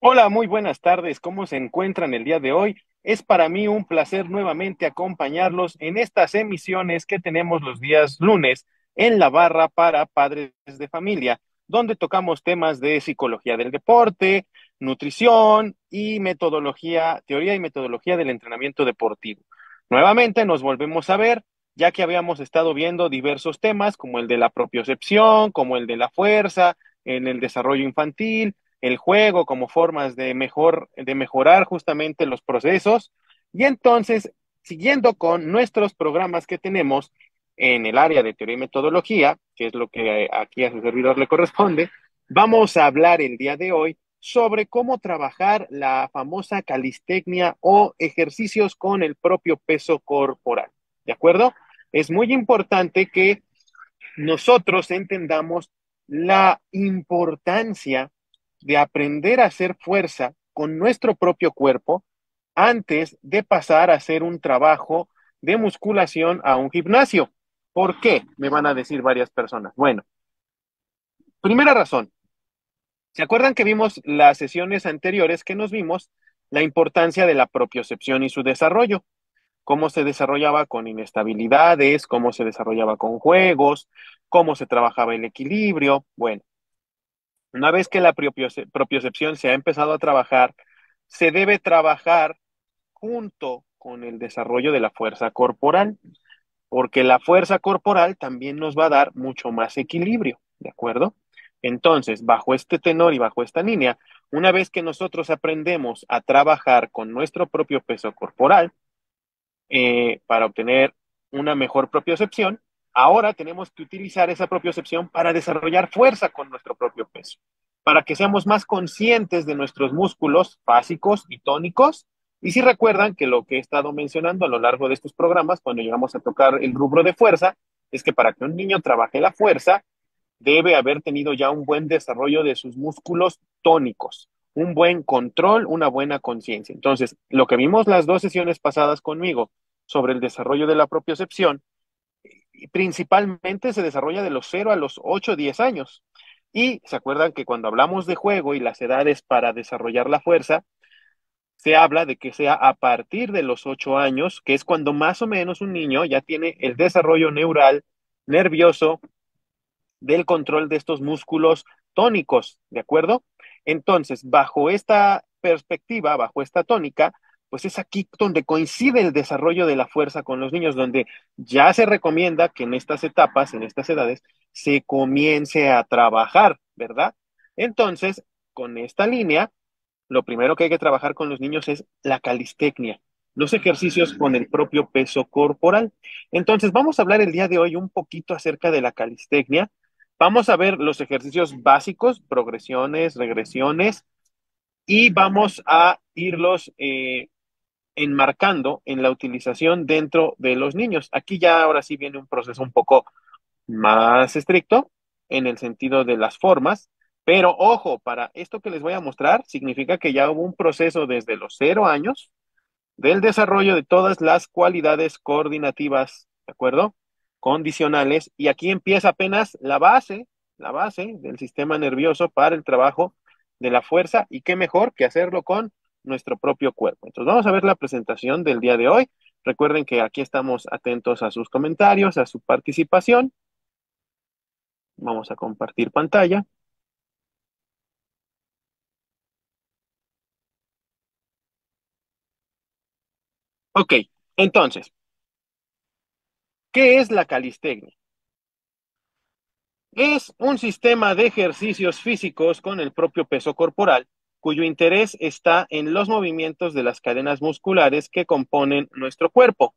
Hola, muy buenas tardes. ¿Cómo se encuentran el día de hoy? Es para mí un placer nuevamente acompañarlos en estas emisiones que tenemos los días lunes en la barra para padres de familia, donde tocamos temas de psicología del deporte, nutrición y metodología, teoría y metodología del entrenamiento deportivo. Nuevamente nos volvemos a ver, ya que habíamos estado viendo diversos temas como el de la propiocepción, como el de la fuerza, en el desarrollo infantil el juego como formas de, mejor, de mejorar justamente los procesos. Y entonces, siguiendo con nuestros programas que tenemos en el área de teoría y metodología, que es lo que aquí a su servidor le corresponde, vamos a hablar el día de hoy sobre cómo trabajar la famosa calistecnia o ejercicios con el propio peso corporal. ¿De acuerdo? Es muy importante que nosotros entendamos la importancia de aprender a hacer fuerza con nuestro propio cuerpo antes de pasar a hacer un trabajo de musculación a un gimnasio. ¿Por qué? Me van a decir varias personas. Bueno, primera razón. ¿Se acuerdan que vimos las sesiones anteriores que nos vimos la importancia de la propiocepción y su desarrollo? Cómo se desarrollaba con inestabilidades, cómo se desarrollaba con juegos, cómo se trabajaba el equilibrio. Bueno, una vez que la propiocepción se ha empezado a trabajar, se debe trabajar junto con el desarrollo de la fuerza corporal, porque la fuerza corporal también nos va a dar mucho más equilibrio, ¿de acuerdo? Entonces, bajo este tenor y bajo esta línea, una vez que nosotros aprendemos a trabajar con nuestro propio peso corporal eh, para obtener una mejor propiocepción, Ahora tenemos que utilizar esa propiocepción para desarrollar fuerza con nuestro propio peso, para que seamos más conscientes de nuestros músculos básicos y tónicos. Y si recuerdan que lo que he estado mencionando a lo largo de estos programas, cuando llegamos a tocar el rubro de fuerza, es que para que un niño trabaje la fuerza, debe haber tenido ya un buen desarrollo de sus músculos tónicos, un buen control, una buena conciencia. Entonces, lo que vimos las dos sesiones pasadas conmigo sobre el desarrollo de la propiocepción principalmente se desarrolla de los 0 a los 8 o 10 años. Y se acuerdan que cuando hablamos de juego y las edades para desarrollar la fuerza, se habla de que sea a partir de los 8 años, que es cuando más o menos un niño ya tiene el desarrollo neural, nervioso, del control de estos músculos tónicos, ¿de acuerdo? Entonces, bajo esta perspectiva, bajo esta tónica, pues es aquí donde coincide el desarrollo de la fuerza con los niños, donde ya se recomienda que en estas etapas, en estas edades, se comience a trabajar, ¿verdad? Entonces, con esta línea, lo primero que hay que trabajar con los niños es la calistecnia, los ejercicios con el propio peso corporal. Entonces, vamos a hablar el día de hoy un poquito acerca de la calistecnia. Vamos a ver los ejercicios básicos, progresiones, regresiones, y vamos a irlos eh, enmarcando en la utilización dentro de los niños. Aquí ya ahora sí viene un proceso un poco más estricto en el sentido de las formas, pero ojo, para esto que les voy a mostrar significa que ya hubo un proceso desde los cero años del desarrollo de todas las cualidades coordinativas, ¿de acuerdo? Condicionales, y aquí empieza apenas la base, la base del sistema nervioso para el trabajo de la fuerza, y qué mejor que hacerlo con nuestro propio cuerpo. Entonces vamos a ver la presentación del día de hoy. Recuerden que aquí estamos atentos a sus comentarios, a su participación. Vamos a compartir pantalla. Ok, entonces, ¿qué es la calistecnia? Es un sistema de ejercicios físicos con el propio peso corporal cuyo interés está en los movimientos de las cadenas musculares que componen nuestro cuerpo.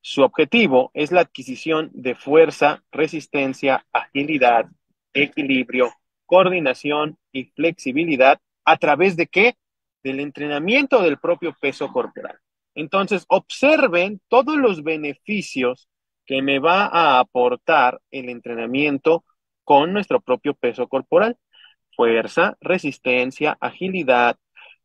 Su objetivo es la adquisición de fuerza, resistencia, agilidad, equilibrio, coordinación y flexibilidad a través de qué? Del entrenamiento del propio peso corporal. Entonces, observen todos los beneficios que me va a aportar el entrenamiento con nuestro propio peso corporal fuerza, resistencia, agilidad,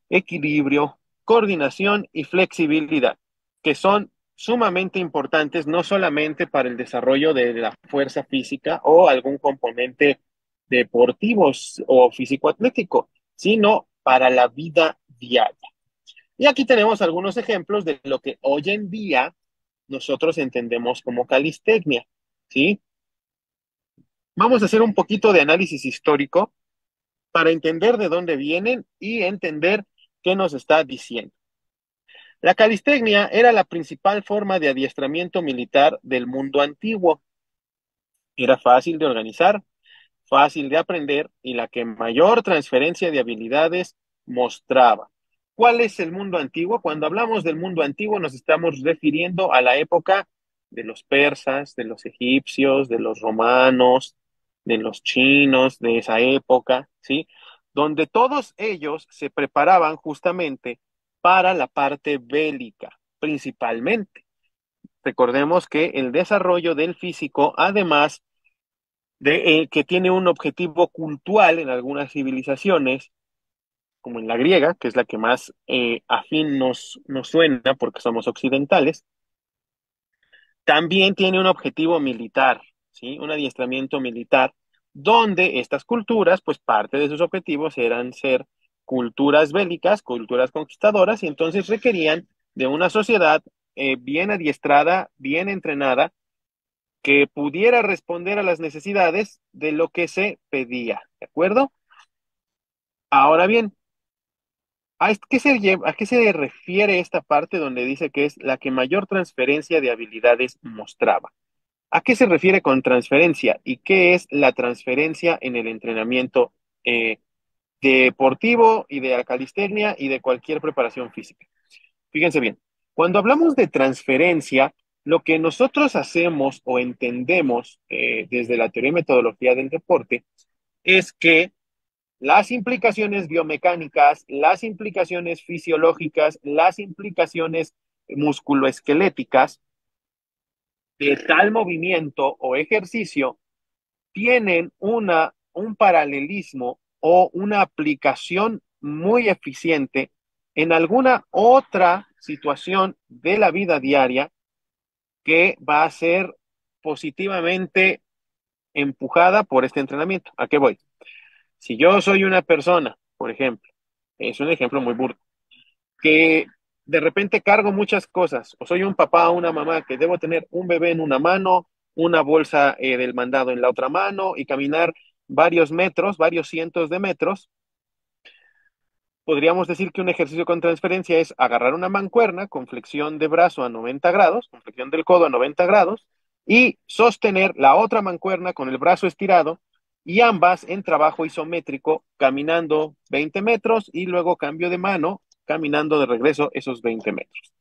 equilibrio, coordinación y flexibilidad, que son sumamente importantes no solamente para el desarrollo de la fuerza física o algún componente deportivo o físico-atlético, sino para la vida diaria. Y aquí tenemos algunos ejemplos de lo que hoy en día nosotros entendemos como calistecnia, ¿sí? Vamos a hacer un poquito de análisis histórico para entender de dónde vienen y entender qué nos está diciendo. La calistecnia era la principal forma de adiestramiento militar del mundo antiguo. Era fácil de organizar, fácil de aprender y la que mayor transferencia de habilidades mostraba. ¿Cuál es el mundo antiguo? Cuando hablamos del mundo antiguo nos estamos refiriendo a la época de los persas, de los egipcios, de los romanos, de los chinos, de esa época, ¿sí? Donde todos ellos se preparaban justamente para la parte bélica, principalmente. Recordemos que el desarrollo del físico, además de eh, que tiene un objetivo cultural en algunas civilizaciones, como en la griega, que es la que más eh, afín nos, nos suena porque somos occidentales, también tiene un objetivo militar, Un adiestramiento militar, donde estas culturas, pues parte de sus objetivos eran ser culturas bélicas, culturas conquistadoras, y entonces requerían de una sociedad eh, bien adiestrada, bien entrenada, que pudiera responder a las necesidades de lo que se pedía, ¿de acuerdo? Ahora bien, ¿a qué, se, ¿a qué se refiere esta parte donde dice que es la que mayor transferencia de habilidades mostraba? ¿A qué se refiere con transferencia y qué es la transferencia en el entrenamiento eh, deportivo y de calistenia y de cualquier preparación física? Fíjense bien, cuando hablamos de transferencia, lo que nosotros hacemos o entendemos eh, desde la teoría y metodología del deporte es que las implicaciones biomecánicas, las implicaciones fisiológicas, las implicaciones musculoesqueléticas de tal movimiento o ejercicio tienen una, un paralelismo o una aplicación muy eficiente en alguna otra situación de la vida diaria que va a ser positivamente empujada por este entrenamiento. ¿A qué voy? Si yo soy una persona, por ejemplo, es un ejemplo muy burdo, que de repente cargo muchas cosas, o soy un papá o una mamá que debo tener un bebé en una mano, una bolsa eh, del mandado en la otra mano y caminar varios metros, varios cientos de metros, podríamos decir que un ejercicio con transferencia es agarrar una mancuerna con flexión de brazo a 90 grados, con flexión del codo a 90 grados, y sostener la otra mancuerna con el brazo estirado y ambas en trabajo isométrico, caminando 20 metros y luego cambio de mano, caminando de regreso esos 20 metros.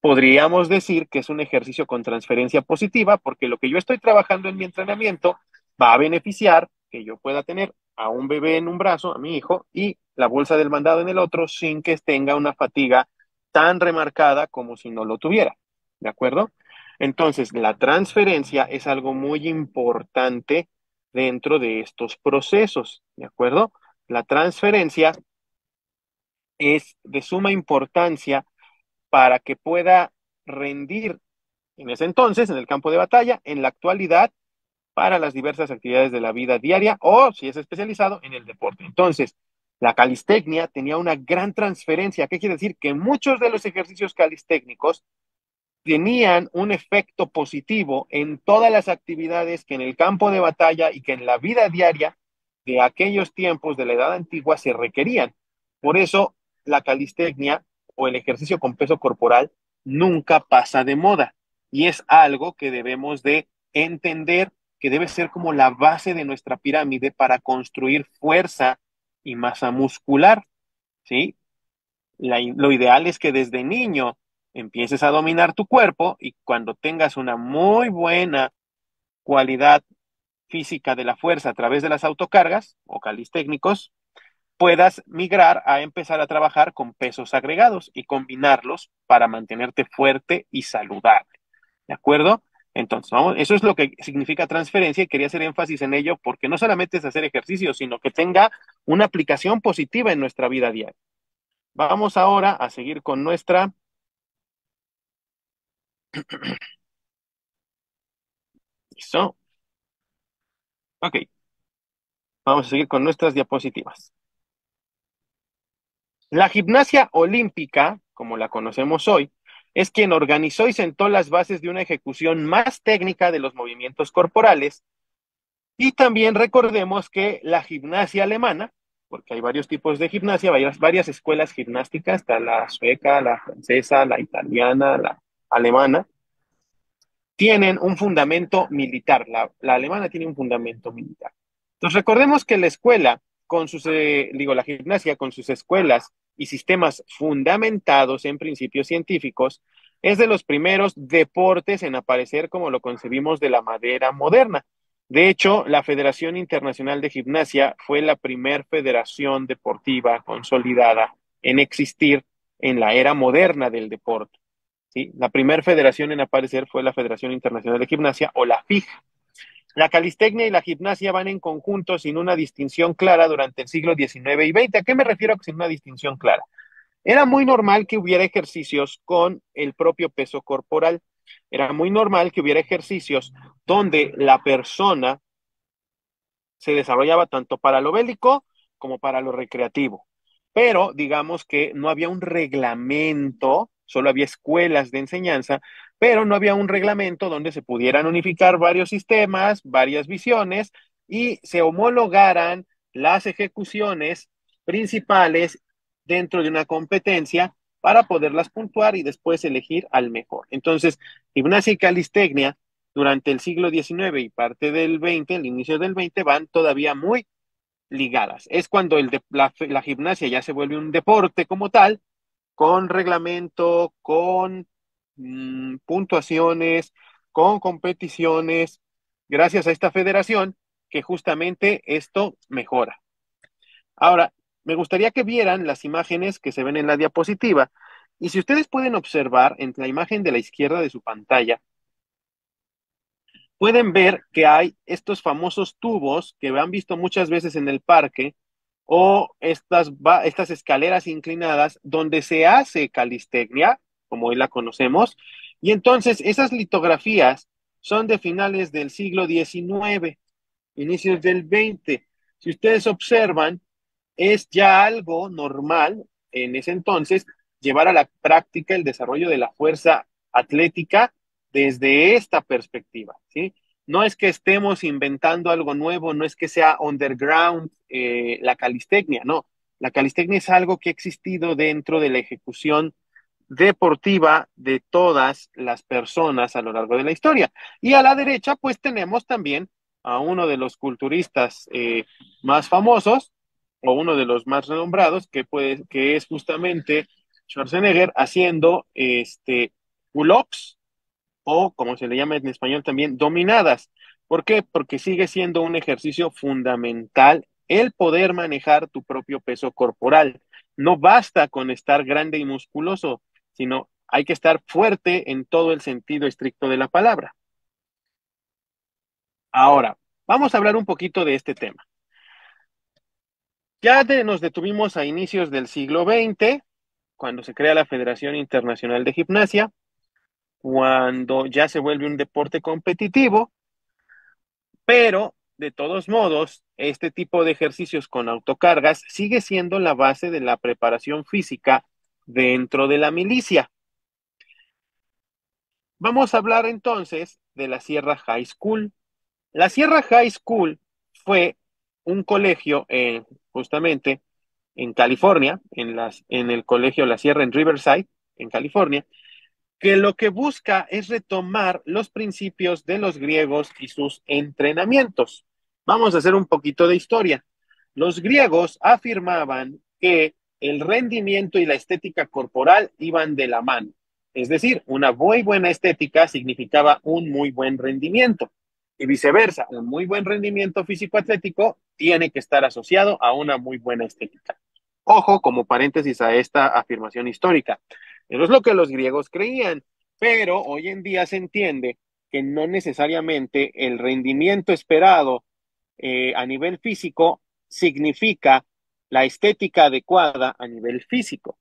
Podríamos decir que es un ejercicio con transferencia positiva porque lo que yo estoy trabajando en mi entrenamiento va a beneficiar que yo pueda tener a un bebé en un brazo, a mi hijo, y la bolsa del mandado en el otro sin que tenga una fatiga tan remarcada como si no lo tuviera. ¿De acuerdo? Entonces, la transferencia es algo muy importante dentro de estos procesos. ¿De acuerdo? La transferencia es de suma importancia para que pueda rendir en ese entonces en el campo de batalla, en la actualidad para las diversas actividades de la vida diaria o, si es especializado, en el deporte. Entonces, la calistecnia tenía una gran transferencia. ¿Qué quiere decir? Que muchos de los ejercicios calistécnicos tenían un efecto positivo en todas las actividades que en el campo de batalla y que en la vida diaria de aquellos tiempos de la edad antigua se requerían. Por eso la calistecnia o el ejercicio con peso corporal nunca pasa de moda y es algo que debemos de entender que debe ser como la base de nuestra pirámide para construir fuerza y masa muscular, ¿sí? lo ideal es que desde niño empieces a dominar tu cuerpo y cuando tengas una muy buena cualidad física de la fuerza a través de las autocargas o calistécnicos, puedas migrar a empezar a trabajar con pesos agregados y combinarlos para mantenerte fuerte y saludable. ¿De acuerdo? Entonces, eso es lo que significa transferencia y quería hacer énfasis en ello porque no solamente es hacer ejercicio, sino que tenga una aplicación positiva en nuestra vida diaria. Vamos ahora a seguir con nuestra... Listo. Ok. Vamos a seguir con nuestras diapositivas. La gimnasia olímpica, como la conocemos hoy, es quien organizó y sentó las bases de una ejecución más técnica de los movimientos corporales. Y también recordemos que la gimnasia alemana, porque hay varios tipos de gimnasia, varias, escuelas gimnásticas, la sueca, la francesa, la italiana, la alemana, tienen un fundamento militar. La, la alemana tiene un fundamento militar. Entonces recordemos que la escuela, con sus, eh, digo, la gimnasia, con sus escuelas y sistemas fundamentados en principios científicos, es de los primeros deportes en aparecer como lo concebimos de la madera moderna. De hecho, la Federación Internacional de Gimnasia fue la primer federación deportiva consolidada en existir en la era moderna del deporte. ¿sí? La primera federación en aparecer fue la Federación Internacional de Gimnasia o la FIG. La calistecnia y la gimnasia van en conjunto sin una distinción clara durante el siglo XIX y XX. ¿A qué me refiero sin una distinción clara? Era muy normal que hubiera ejercicios con el propio peso corporal. Era muy normal que hubiera ejercicios donde la persona se desarrollaba tanto para lo bélico como para lo recreativo. Pero digamos que no había un reglamento, solo había escuelas de enseñanza pero no había un reglamento donde se pudieran unificar varios sistemas, varias visiones y se homologaran las ejecuciones principales dentro de una competencia para poderlas puntuar y después elegir al mejor. Entonces, gimnasia y calistecnia durante el siglo XIX y parte del XX, el inicio del XX, van todavía muy ligadas. Es cuando la gimnasia ya se vuelve un deporte como tal, con reglamento, con Mm, puntuaciones, con competiciones, gracias a esta federación, que justamente esto mejora. Ahora, me gustaría que vieran las imágenes que se ven en la diapositiva. Y si ustedes pueden observar en la imagen de la izquierda de su pantalla, pueden ver que hay estos famosos tubos que han visto muchas veces en el parque o estas, estas escaleras inclinadas donde se hace calistecnia como hoy la conocemos. Y entonces esas litografías son de finales del siglo XIX, inicios del XX. Si ustedes observan, es ya algo normal en ese entonces llevar a la práctica el desarrollo de la fuerza atlética desde esta perspectiva, ¿sí? No es que estemos inventando algo nuevo, no es que sea underground eh, la calistecnia, no. La calistecnia es algo que ha existido dentro de la ejecución deportiva de todas las personas a lo largo de la historia. Y a la derecha, pues tenemos también a uno de los culturistas eh, más famosos, o uno de los más renombrados, que, puede, que es justamente Schwarzenegger haciendo este, pull-ups, o como se le llama en español también, dominadas. ¿Por qué? Porque sigue siendo un ejercicio fundamental el poder manejar tu propio peso corporal. No basta con estar grande y musculoso, sino hay que estar fuerte en todo el sentido estricto de la palabra. Ahora, vamos a hablar un poquito de este tema. Ya nos detuvimos a inicios del siglo XX, cuando se crea la Federación Internacional de Gimnasia, cuando ya se vuelve un deporte competitivo, pero de todos modos, este tipo de ejercicios con autocargas sigue siendo la base de la preparación física dentro de la milicia. Vamos a hablar entonces de la Sierra High School. La Sierra High School fue un colegio eh, justamente en California, en, en el colegio La Sierra en Riverside, en California, que lo que busca es retomar los principios de los griegos y sus entrenamientos. Vamos a hacer un poquito de historia. Los griegos afirmaban que el rendimiento y la estética corporal iban de la mano. Es decir, una muy buena estética significaba un muy buen rendimiento. Y viceversa, un muy buen rendimiento físico-atlético tiene que estar asociado a una muy buena estética. Ojo, como paréntesis a esta afirmación histórica. Eso es lo que los griegos creían, pero hoy en día se entiende que no necesariamente el rendimiento esperado eh, a nivel físico significa la estética adecuada a nivel físico.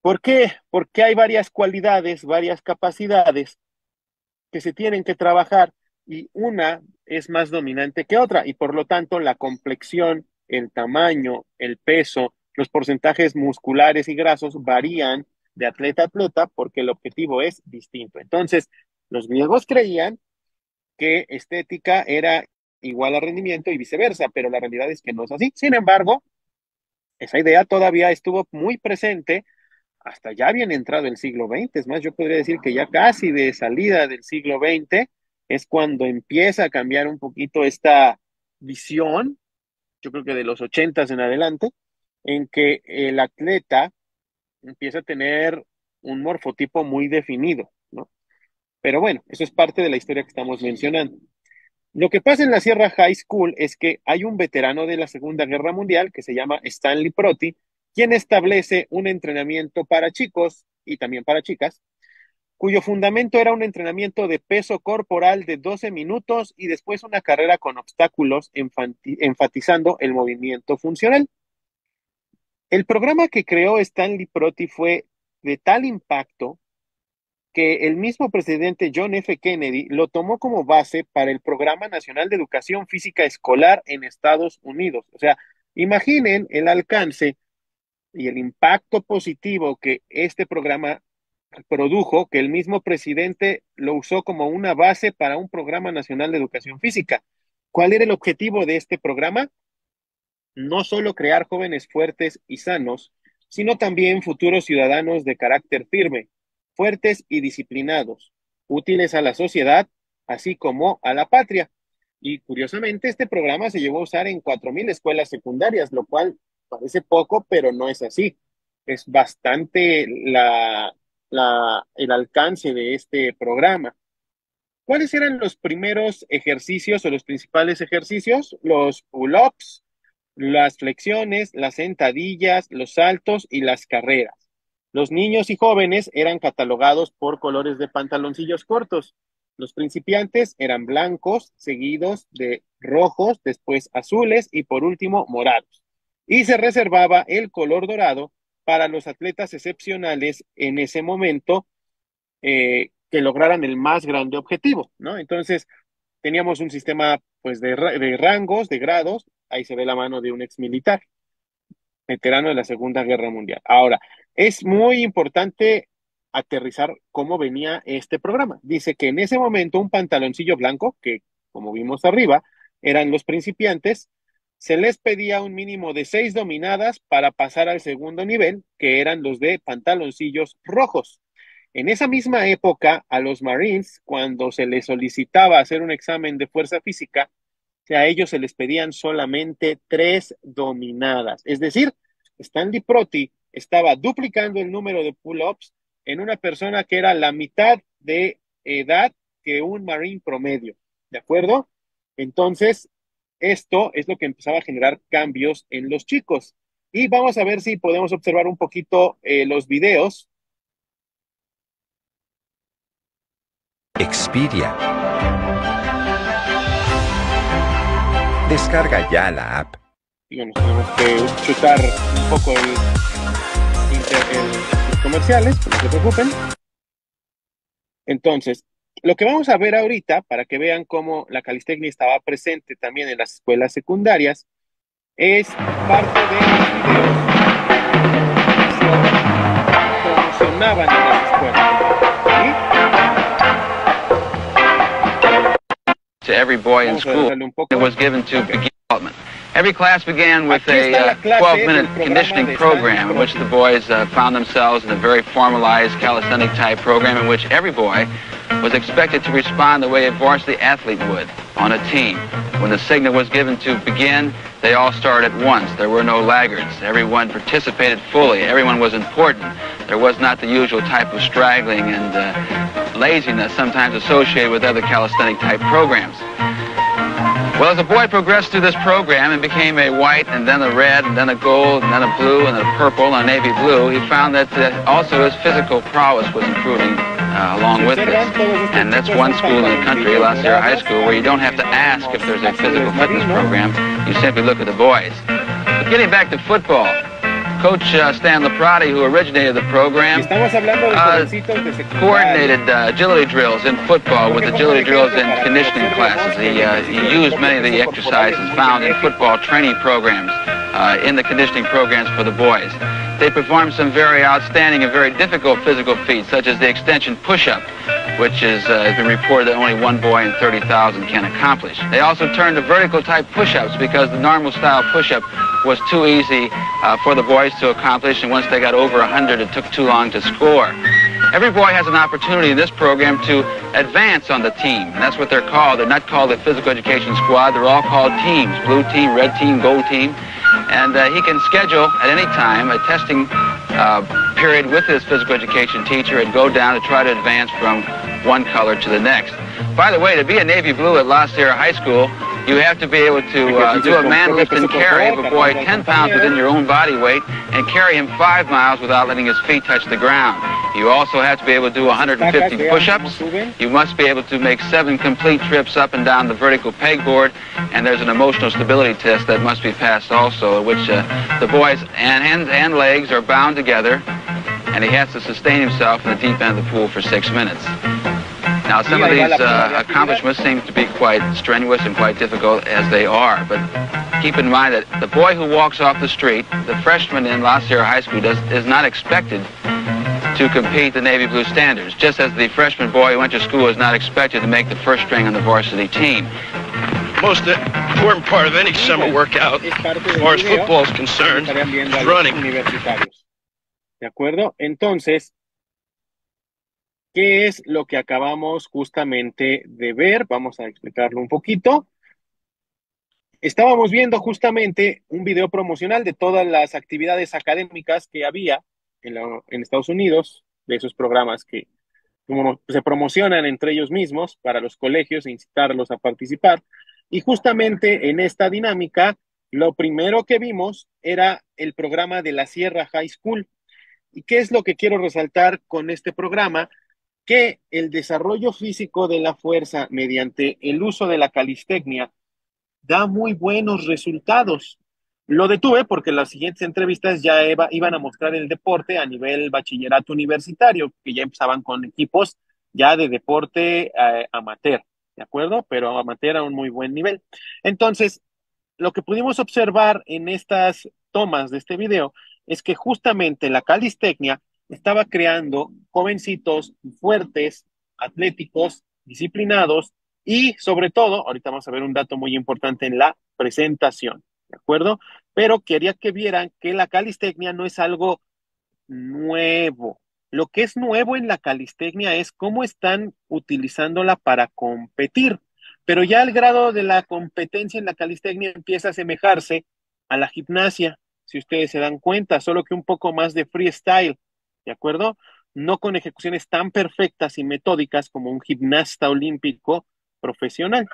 ¿Por qué? Porque hay varias cualidades, varias capacidades que se tienen que trabajar y una es más dominante que otra y por lo tanto la complexión, el tamaño, el peso, los porcentajes musculares y grasos varían de atleta a atleta porque el objetivo es distinto. Entonces, los griegos creían que estética era igual a rendimiento y viceversa, pero la realidad es que no es así. Sin embargo, esa idea todavía estuvo muy presente hasta ya bien entrado el siglo XX. Es más, yo podría decir que ya casi de salida del siglo XX es cuando empieza a cambiar un poquito esta visión, yo creo que de los ochentas en adelante, en que el atleta empieza a tener un morfotipo muy definido, ¿no? Pero bueno, eso es parte de la historia que estamos mencionando. Lo que pasa en la Sierra High School es que hay un veterano de la Segunda Guerra Mundial que se llama Stanley Proti, quien establece un entrenamiento para chicos y también para chicas, cuyo fundamento era un entrenamiento de peso corporal de 12 minutos y después una carrera con obstáculos enfatizando el movimiento funcional. El programa que creó Stanley Proti fue de tal impacto que el mismo presidente John F. Kennedy lo tomó como base para el Programa Nacional de Educación Física Escolar en Estados Unidos. O sea, imaginen el alcance y el impacto positivo que este programa produjo, que el mismo presidente lo usó como una base para un Programa Nacional de Educación Física. ¿Cuál era el objetivo de este programa? No solo crear jóvenes fuertes y sanos, sino también futuros ciudadanos de carácter firme, fuertes y disciplinados, útiles a la sociedad, así como a la patria. Y curiosamente, este programa se llevó a usar en 4.000 escuelas secundarias, lo cual parece poco, pero no es así. Es bastante la, la, el alcance de este programa. ¿Cuáles eran los primeros ejercicios o los principales ejercicios? Los pull-ups, las flexiones, las sentadillas, los saltos y las carreras. Los niños y jóvenes eran catalogados por colores de pantaloncillos cortos. Los principiantes eran blancos, seguidos de rojos, después azules y por último morados. Y se reservaba el color dorado para los atletas excepcionales en ese momento eh, que lograran el más grande objetivo, ¿no? Entonces, teníamos un sistema pues de, de rangos, de grados, ahí se ve la mano de un ex militar, veterano de la Segunda Guerra Mundial. Ahora, es muy importante aterrizar cómo venía este programa. Dice que en ese momento un pantaloncillo blanco, que como vimos arriba, eran los principiantes, se les pedía un mínimo de seis dominadas para pasar al segundo nivel, que eran los de pantaloncillos rojos. En esa misma época, a los Marines, cuando se les solicitaba hacer un examen de fuerza física, a ellos se les pedían solamente tres dominadas. Es decir, Stanley Proti estaba duplicando el número de pull-ups en una persona que era la mitad de edad que un marine promedio. ¿De acuerdo? Entonces, esto es lo que empezaba a generar cambios en los chicos. Y vamos a ver si podemos observar un poquito eh, los videos. Expedia Descarga ya la app. Digamos, tenemos que chutar un poco el, los comerciales, no se preocupen. Entonces, lo que vamos a ver ahorita, para que vean cómo la calistecnia estaba presente también en las escuelas secundarias, es parte de los videos que promocionaban to every boy in school. It was given to begin development. Every class began with a 12-minute uh, conditioning program in which the boys uh, found themselves in a very formalized calisthenic-type program in which every boy was expected to respond the way a varsity athlete would on a team. When the signal was given to begin, they all started at once. There were no laggards. Everyone participated fully. Everyone was important. There was not the usual type of straggling and uh, laziness sometimes associated with other calisthenic-type programs. Well, as the boy progressed through this program and became a white and then a red and then a gold and then a blue and then a purple and a navy blue, he found that uh, also his physical prowess was improving uh, along with this. And that's one school in the country, La Sierra High School, where you don't have to ask if there's a physical fitness program. You simply look at the boys. But getting back to football, Coach uh, Stan Laprati, who originated the program, uh, coordinated uh, agility drills in football with agility drills in conditioning classes. He, uh, he used many of the exercises found in football training programs uh, in the conditioning programs for the boys. They perform some very outstanding and very difficult physical feats, such as the extension push-up, which is, uh, has been reported that only one boy in 30,000 can accomplish. They also turned to vertical type push-ups because the normal style push-up was too easy uh, for the boys to accomplish, and once they got over 100, it took too long to score. Every boy has an opportunity in this program to advance on the team. And that's what they're called. They're not called the physical education squad. They're all called teams. Blue team, red team, gold team. And uh, he can schedule at any time a testing uh, period with his physical education teacher and go down to try to advance from one color to the next. By the way, to be a Navy Blue at La Sierra High School, you have to be able to uh, do a man lift and carry of a boy 10 pounds within your own body weight and carry him five miles without letting his feet touch the ground. You also have to be able to do 150 push-ups. You must be able to make seven complete trips up and down the vertical pegboard. And there's an emotional stability test that must be passed also, which uh, the boys and hands and legs are bound together. And he has to sustain himself in the deep end of the pool for six minutes. Now, some of these uh, accomplishments seem to be quite strenuous and quite difficult as they are, but keep in mind that the boy who walks off the street, the freshman in La Sierra High School, does, is not expected to compete the Navy Blue standards, just as the freshman boy who went to school is not expected to make the first string on the varsity team. Most important part of any summer workout, as far as football is concerned, is running. ¿De acuerdo? Entonces, ¿Qué es lo que acabamos justamente de ver? Vamos a explicarlo un poquito. Estábamos viendo justamente un video promocional de todas las actividades académicas que había en, Estados Unidos, de esos programas que se promocionan entre ellos mismos para los colegios e incitarlos a participar. Y justamente en esta dinámica, lo primero que vimos era el programa de la Sierra High School. ¿Y qué es lo que quiero resaltar con este programa? Que el desarrollo físico de la fuerza mediante el uso de la calistecnia da muy buenos resultados. Lo detuve porque las siguientes entrevistas ya iban a mostrar el deporte a nivel bachillerato universitario, que ya empezaban con equipos ya de deporte eh, amateur, ¿de acuerdo? Pero amateur a un muy buen nivel. Entonces, lo que pudimos observar en estas tomas de este video es que justamente la calistecnia estaba creando jovencitos fuertes, atléticos, disciplinados y sobre todo, ahorita vamos a ver un dato muy importante en la presentación, ¿de acuerdo? Pero quería que vieran que la calistecnia no es algo nuevo. Lo que es nuevo en la calistecnia es cómo están utilizándola para competir. Pero ya el grado de la competencia en la calistecnia empieza a asemejarse a la gimnasia, si ustedes se dan cuenta, solo que un poco más de freestyle. ¿De acuerdo? No con ejecuciones tan perfectas y metódicas como un gimnasta olímpico profesional.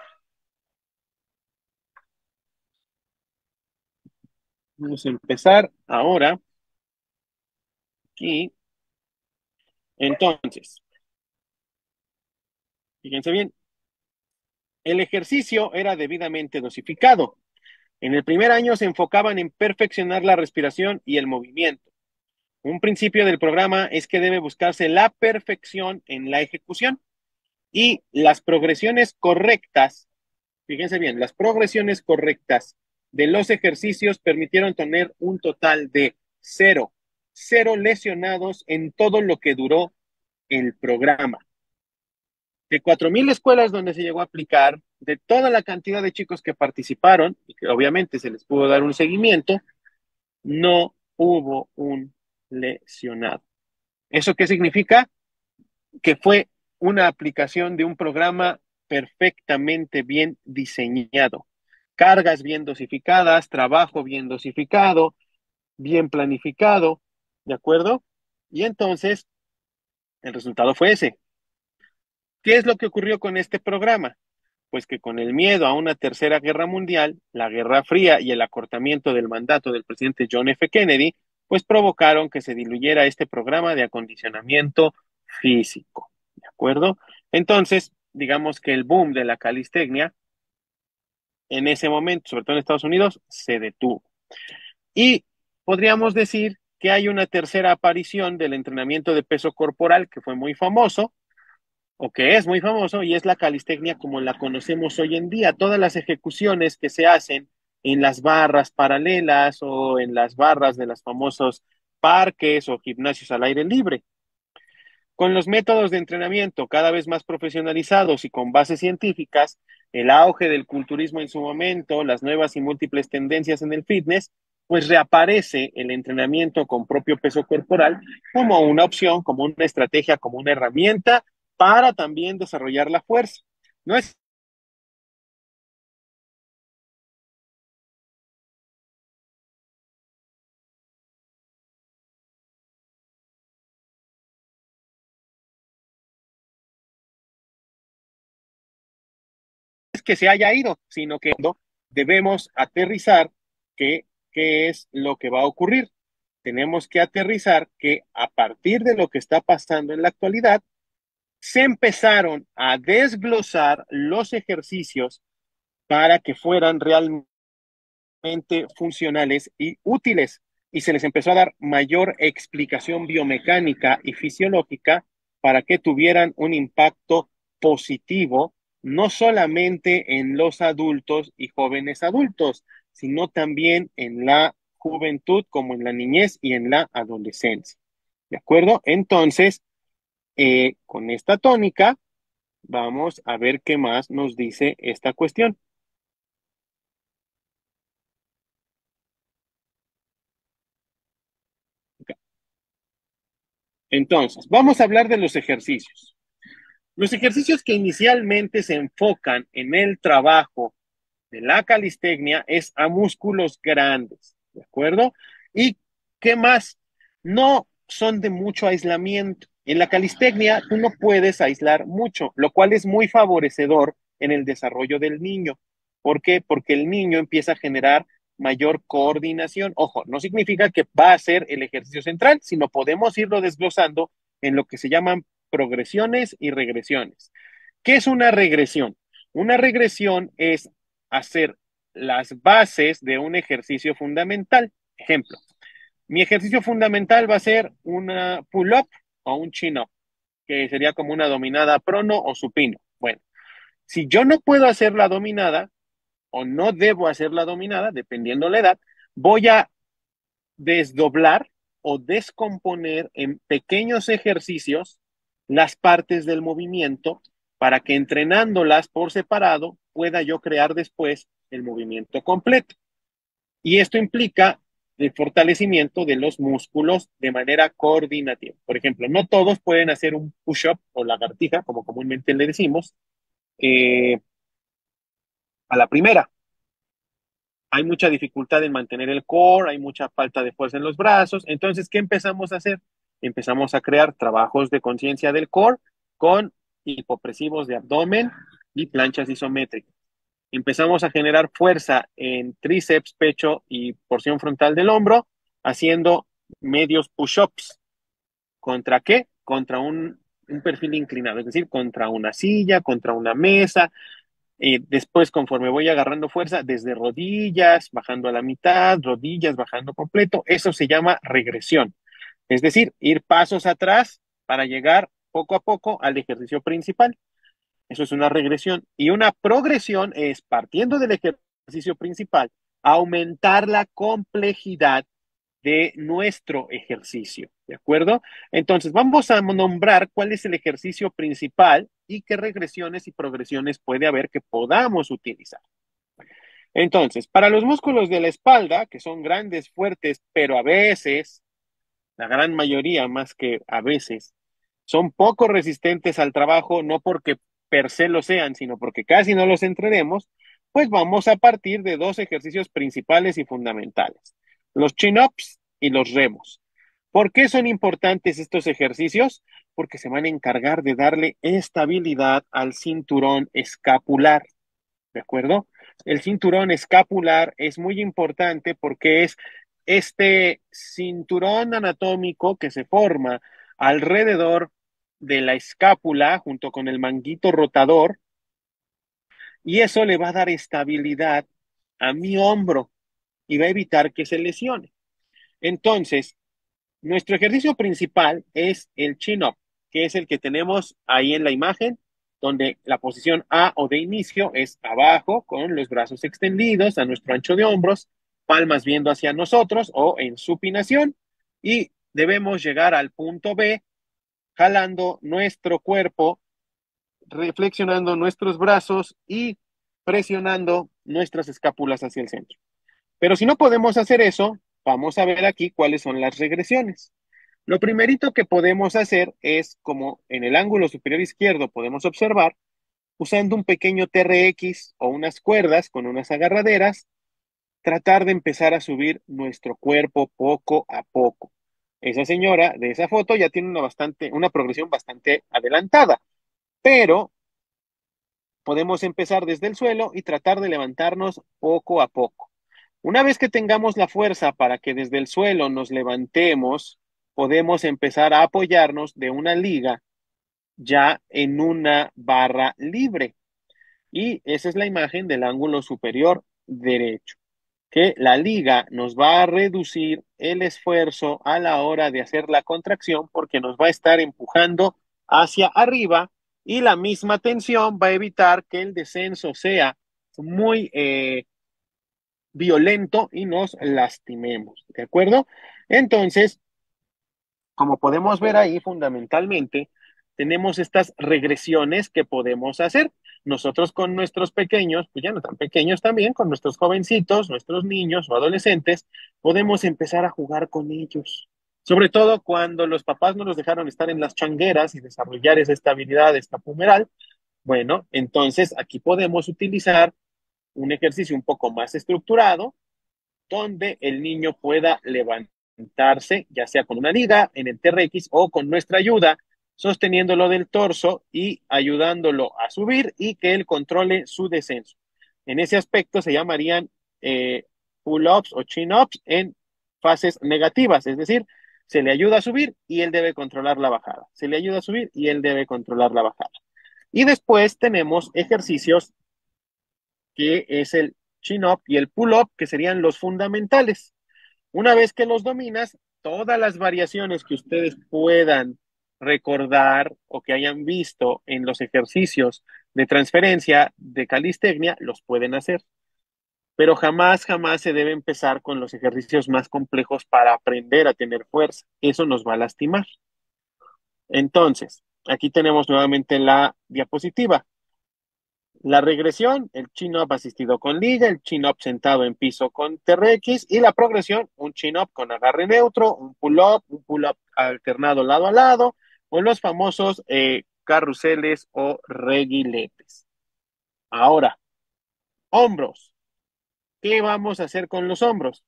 Vamos a empezar ahora. Aquí. Entonces, fíjense bien, el ejercicio era debidamente dosificado. En el primer año se enfocaban en perfeccionar la respiración y el movimiento. Un principio del programa es que debe buscarse la perfección en la ejecución y las progresiones correctas, fíjense bien, las progresiones correctas de los ejercicios permitieron tener un total de cero, cero lesionados en todo lo que duró el programa. De 4.000 escuelas donde se llegó a aplicar, de toda la cantidad de chicos que participaron, y que obviamente se les pudo dar un seguimiento, no hubo un lesionado. ¿Eso qué significa? Que fue una aplicación de un programa perfectamente bien diseñado. Cargas bien dosificadas, trabajo bien dosificado, bien planificado, ¿de acuerdo? Y entonces, el resultado fue ese. ¿Qué es lo que ocurrió con este programa? Pues que con el miedo a una tercera guerra mundial, la Guerra Fría y el acortamiento del mandato del presidente John F. Kennedy, pues provocaron que se diluyera este programa de acondicionamiento físico. ¿De acuerdo? Entonces, digamos que el boom de la calistecnia en ese momento, sobre todo en Estados Unidos, se detuvo. Y podríamos decir que hay una tercera aparición del entrenamiento de peso corporal que fue muy famoso, o que es muy famoso, y es la calistecnia como la conocemos hoy en día. Todas las ejecuciones que se hacen en las barras paralelas o en las barras de los famosos parques o gimnasios al aire libre. Con los métodos de entrenamiento cada vez más profesionalizados y con bases científicas, el auge del culturismo en su momento, las nuevas y múltiples tendencias en el fitness, pues reaparece el entrenamiento con propio peso corporal como una opción, como una estrategia, como una herramienta para también desarrollar la fuerza. No es que se haya ido, sino que debemos aterrizar qué es lo que va a ocurrir. Tenemos que aterrizar que a partir de lo que está pasando en la actualidad, se empezaron a desglosar los ejercicios para que fueran realmente funcionales y útiles. Y se les empezó a dar mayor explicación biomecánica y fisiológica para que tuvieran un impacto positivo no solamente en los adultos y jóvenes adultos, sino también en la juventud, como en la niñez y en la adolescencia. ¿De acuerdo? Entonces, eh, con esta tónica, vamos a ver qué más nos dice esta cuestión. Entonces, vamos a hablar de los ejercicios. Los ejercicios que inicialmente se enfocan en el trabajo de la calistecnia es a músculos grandes, ¿de acuerdo? ¿Y qué más? No son de mucho aislamiento. En la calistecnia tú no puedes aislar mucho, lo cual es muy favorecedor en el desarrollo del niño. ¿Por qué? Porque el niño empieza a generar mayor coordinación. Ojo, no significa que va a ser el ejercicio central, sino podemos irlo desglosando en lo que se llaman progresiones y regresiones. ¿Qué es una regresión? Una regresión es hacer las bases de un ejercicio fundamental. Ejemplo, mi ejercicio fundamental va a ser una pull-up o un chin-up, que sería como una dominada prono o supino. Bueno, si yo no puedo hacer la dominada o no debo hacer la dominada, dependiendo la edad, voy a desdoblar o descomponer en pequeños ejercicios las partes del movimiento para que entrenándolas por separado pueda yo crear después el movimiento completo. Y esto implica el fortalecimiento de los músculos de manera coordinativa. Por ejemplo, no todos pueden hacer un push-up o lagartija, como comúnmente le decimos, eh, a la primera. Hay mucha dificultad en mantener el core, hay mucha falta de fuerza en los brazos. Entonces, ¿qué empezamos a hacer? Empezamos a crear trabajos de conciencia del core con hipopresivos de abdomen y planchas isométricas. Empezamos a generar fuerza en tríceps, pecho y porción frontal del hombro, haciendo medios push-ups. ¿Contra qué? Contra un, perfil inclinado, es decir, contra una silla, contra una mesa. Y después, conforme voy agarrando fuerza, desde rodillas, bajando a la mitad, rodillas, bajando completo, eso se llama regresión. Es decir, ir pasos atrás para llegar poco a poco al ejercicio principal. Eso es una regresión. Y una progresión es, partiendo del ejercicio principal, aumentar la complejidad de nuestro ejercicio. ¿De acuerdo? Entonces, vamos a nombrar cuál es el ejercicio principal y qué regresiones y progresiones puede haber que podamos utilizar. Entonces, para los músculos de la espalda, que son grandes, fuertes, pero a veces la gran mayoría más que a veces, son poco resistentes al trabajo, no porque per se lo sean, sino porque casi no los entrenemos, pues vamos a partir de dos ejercicios principales y fundamentales, los chin-ups y los remos. ¿Por qué son importantes estos ejercicios? Porque se van a encargar de darle estabilidad al cinturón escapular. ¿De acuerdo? El cinturón escapular es muy importante porque es este cinturón anatómico que se forma alrededor de la escápula junto con el manguito rotador y eso le va a dar estabilidad a mi hombro y va a evitar que se lesione. Entonces, nuestro ejercicio principal es el chin-up, que es el que tenemos ahí en la imagen. donde la posición A o de inicio es abajo, con los brazos extendidos a nuestro ancho de hombros, palmas viendo hacia nosotros o en supinación, y debemos llegar al punto B jalando nuestro cuerpo, reflexionando nuestros brazos y presionando nuestras escápulas hacia el centro. Pero si no podemos hacer eso, vamos a ver aquí cuáles son las regresiones. Lo primerito que podemos hacer es, como en el ángulo superior izquierdo podemos observar, usando un pequeño TRX o unas cuerdas con unas agarraderas, tratar de empezar a subir nuestro cuerpo poco a poco. Esa señora de esa foto ya tiene una, bastante, una progresión bastante adelantada, pero podemos empezar desde el suelo y tratar de levantarnos poco a poco. Una vez que tengamos la fuerza para que desde el suelo nos levantemos, podemos empezar a apoyarnos de una liga ya en una barra libre. Y esa es la imagen del ángulo superior derecho, que la liga nos va a reducir el esfuerzo a la hora de hacer la contracción porque nos va a estar empujando hacia arriba y la misma tensión va a evitar que el descenso sea muy eh, violento y nos lastimemos, ¿de acuerdo? Entonces, como podemos ver ahí, fundamentalmente, tenemos estas regresiones que podemos hacer. Nosotros con nuestros pequeños, pues ya no tan pequeños también, con nuestros jovencitos, nuestros niños o adolescentes, podemos empezar a jugar con ellos. Sobre todo cuando los papás no los dejaron estar en las changueras y desarrollar esa estabilidad escapumeral. Bueno, entonces aquí podemos utilizar un ejercicio un poco más estructurado, donde el niño pueda levantarse, ya sea con una liga en el TRX o con nuestra ayuda, sosteniéndolo del torso y ayudándolo a subir y que él controle su descenso. En ese aspecto se llamarían eh, pull-ups o chin-ups en fases negativas, es decir, se le ayuda a subir y él debe controlar la bajada. Se le ayuda a subir y él debe controlar la bajada. Y después tenemos ejercicios que es el chin-up y el pull-up, que serían los fundamentales. Una vez que los dominas, todas las variaciones que ustedes puedan recordar o que hayan visto en los ejercicios de transferencia de calistecnia, los pueden hacer. Pero jamás, jamás se debe empezar con los ejercicios más complejos para aprender a tener fuerza. Eso nos va a lastimar. Entonces, aquí tenemos nuevamente la diapositiva. La regresión, el chin-up asistido con liga, el chin-up sentado en piso con TRX y la progresión, un chin-up con agarre neutro, un pull-up, un pull-up alternado lado a lado, o los famosos eh, carruseles o reguiletes. Ahora, hombros. ¿Qué vamos a hacer con los hombros?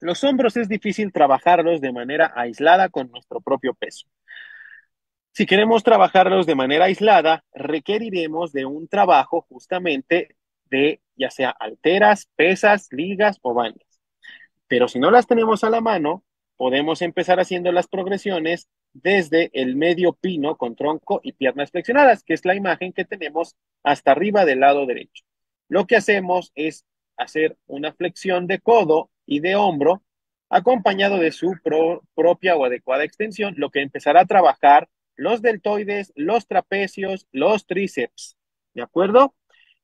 Los hombros es difícil trabajarlos de manera aislada con nuestro propio peso. Si queremos trabajarlos de manera aislada, requeriremos de un trabajo justamente de ya sea alteras, pesas, ligas o bandas. Pero si no las tenemos a la mano, podemos empezar haciendo las progresiones desde el medio pino con tronco y piernas flexionadas, que es la imagen que tenemos hasta arriba del lado derecho. Lo que hacemos es hacer una flexión de codo y de hombro acompañado de su propia o adecuada extensión, lo que empezará a trabajar los deltoides, los trapecios, los tríceps. ¿De acuerdo?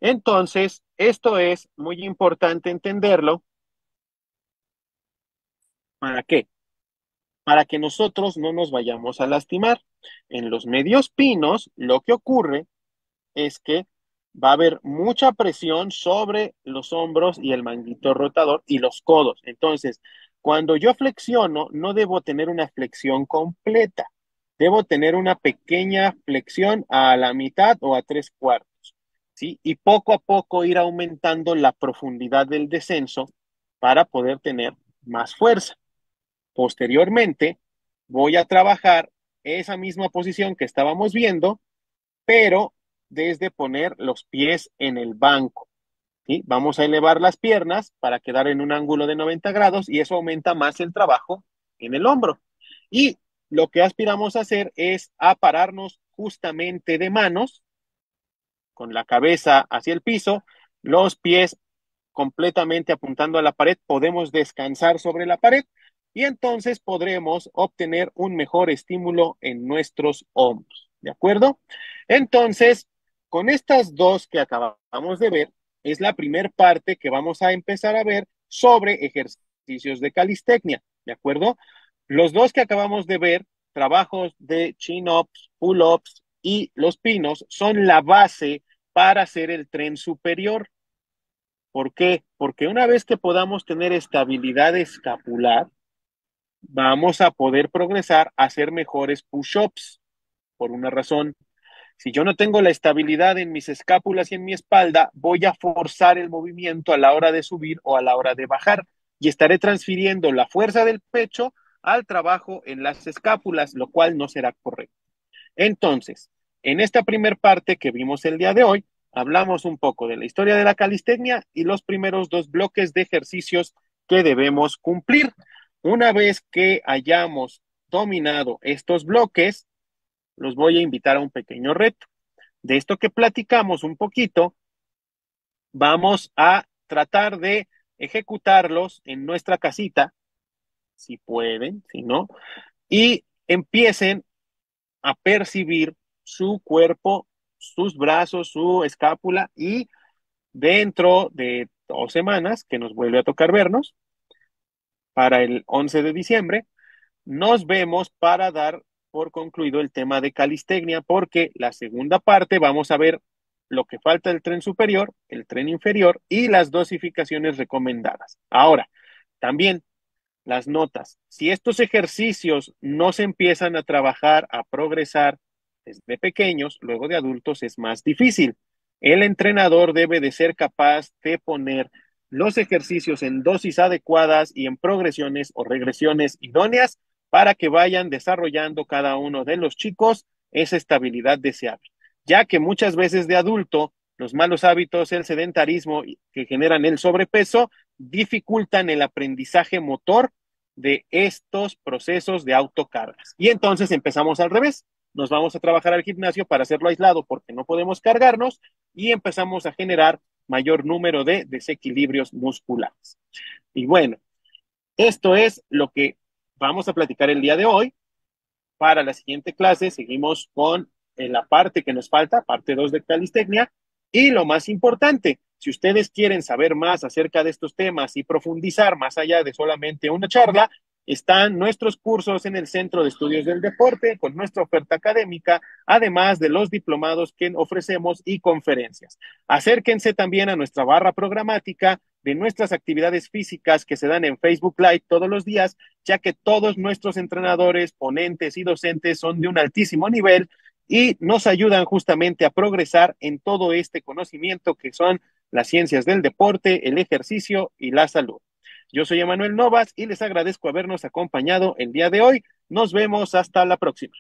Entonces, esto es muy importante entenderlo. ¿Para qué? Para que nosotros no nos vayamos a lastimar. En los medios pinos, lo que ocurre es que va a haber mucha presión sobre los hombros y el manguito rotador y los codos. Entonces, cuando yo flexiono, no debo tener una flexión completa debo tener una pequeña flexión a la mitad o a tres cuartos, ¿sí? Y poco a poco ir aumentando la profundidad del descenso para poder tener más fuerza. Posteriormente, voy a trabajar esa misma posición que estábamos viendo, pero desde poner los pies en el banco. ¿sí? Vamos a elevar las piernas para quedar en un ángulo de 90 grados y eso aumenta más el trabajo en el hombro. Y lo que aspiramos a hacer es a pararnos justamente de manos, con la cabeza hacia el piso, los pies completamente apuntando a la pared, podemos descansar sobre la pared y entonces podremos obtener un mejor estímulo en nuestros hombros. ¿De acuerdo? Entonces, con estas dos que acabamos de ver, es la primera parte que vamos a empezar a ver sobre ejercicios de calistecnia, ¿de acuerdo? Los dos que acabamos de ver, trabajos de chin-ups, pull-ups y los pinos, son la base para hacer el tren superior. ¿Por qué? Porque una vez que podamos tener estabilidad escapular, vamos a poder progresar a hacer mejores push-ups. Por una razón, si yo no tengo la estabilidad en mis escápulas y en mi espalda, voy a forzar el movimiento a la hora de subir o a la hora de bajar y estaré transfiriendo la fuerza del pecho al trabajo en las escápulas, lo cual no será correcto. Entonces, en esta primera parte que vimos el día de hoy, hablamos un poco de la historia de la calistecnia y los primeros dos bloques de ejercicios que debemos cumplir. Una vez que hayamos dominado estos bloques, los voy a invitar a un pequeño reto. De esto que platicamos un poquito, vamos a tratar de ejecutarlos en nuestra casita, si pueden, si no, y empiecen a percibir su cuerpo, sus brazos, su escápula y dentro de dos semanas, que nos vuelve a tocar vernos, para el 11 de diciembre, nos vemos para dar por concluido el tema de calistecnia, porque la segunda parte vamos a ver lo que falta del tren superior, el tren inferior y las dosificaciones recomendadas. Ahora, también las notas. Si estos ejercicios no se empiezan a trabajar, a progresar desde pequeños, luego de adultos es más difícil. El entrenador debe de ser capaz de poner los ejercicios en dosis adecuadas y en progresiones o regresiones idóneas para que vayan desarrollando cada uno de los chicos esa estabilidad deseable, ya que muchas veces de adulto los malos hábitos, el sedentarismo que generan el sobrepeso, dificultan el aprendizaje motor de estos procesos de autocargas. Y entonces empezamos al revés. Nos vamos a trabajar al gimnasio para hacerlo aislado porque no podemos cargarnos y empezamos a generar mayor número de desequilibrios musculares. Y bueno, esto es lo que vamos a platicar el día de hoy. Para la siguiente clase seguimos con eh, la parte que nos falta, parte 2 de calistecnia. Y lo más importante, si ustedes quieren saber más acerca de estos temas y profundizar más allá de solamente una charla, están nuestros cursos en el Centro de Estudios del Deporte con nuestra oferta académica, además de los diplomados que ofrecemos y conferencias. Acérquense también a nuestra barra programática de nuestras actividades físicas que se dan en Facebook Live todos los días, ya que todos nuestros entrenadores, ponentes y docentes son de un altísimo nivel y nos ayudan justamente a progresar en todo este conocimiento que son las ciencias del deporte, el ejercicio y la salud. Yo soy Emanuel Novas y les agradezco habernos acompañado el día de hoy. Nos vemos hasta la próxima.